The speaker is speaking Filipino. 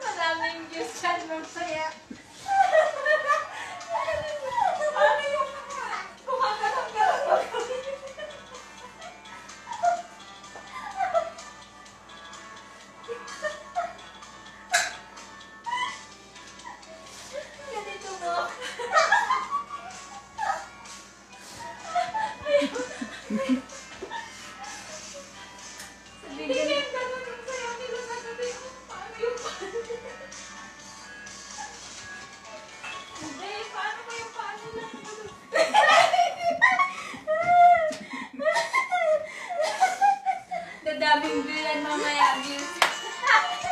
Maraming views yan, masaya. daming bilan mamaya views.